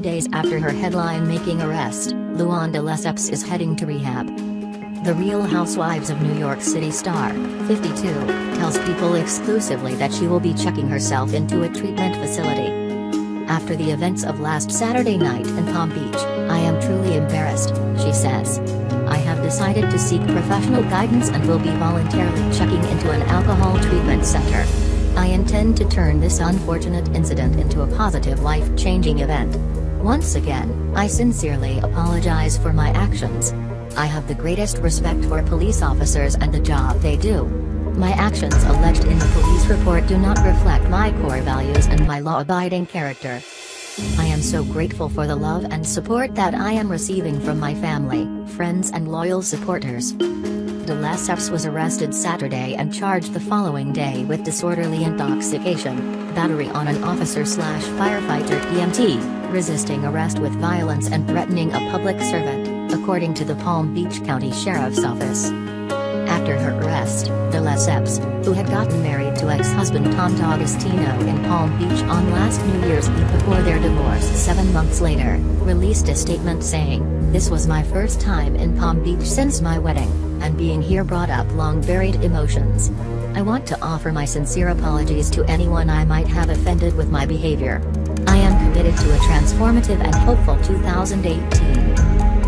days after her headline-making arrest, Luann de Lesseps is heading to rehab. The Real Housewives of New York City star, 52, tells people exclusively that she will be checking herself into a treatment facility. After the events of last Saturday night in Palm Beach, I am truly embarrassed, she says. I have decided to seek professional guidance and will be voluntarily checking into an alcohol treatment center. Intend to turn this unfortunate incident into a positive life-changing event. Once again, I sincerely apologize for my actions. I have the greatest respect for police officers and the job they do. My actions alleged in the police report do not reflect my core values and my law-abiding character. I am so grateful for the love and support that I am receiving from my family, friends and loyal supporters. De Lesseps was arrested Saturday and charged the following day with disorderly intoxication, battery on an officer-slash-firefighter EMT, resisting arrest with violence and threatening a public servant, according to the Palm Beach County Sheriff's Office. After her arrest, Lesseps, who had gotten married to ex-husband Tom D'Agostino in Palm Beach on last New Year's Eve before their divorce seven months later, released a statement saying, This was my first time in Palm Beach since my wedding, and being here brought up long-buried emotions. I want to offer my sincere apologies to anyone I might have offended with my behavior. I am committed to a transformative and hopeful 2018.